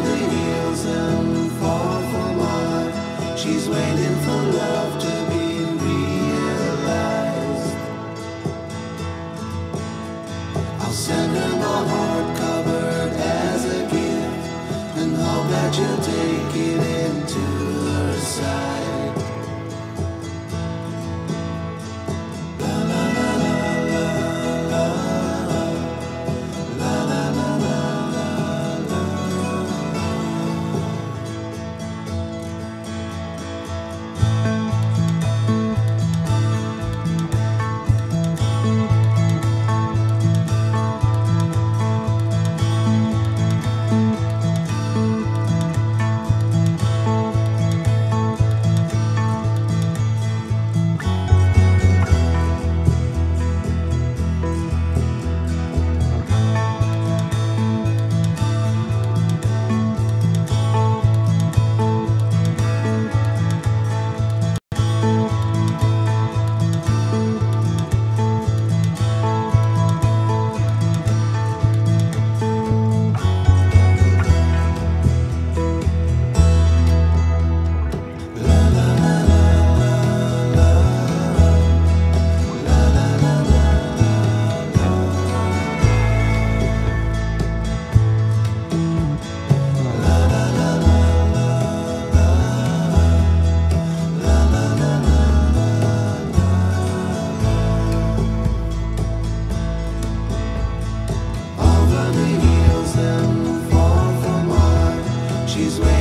the hills and far from mine. She's waiting for me. she's with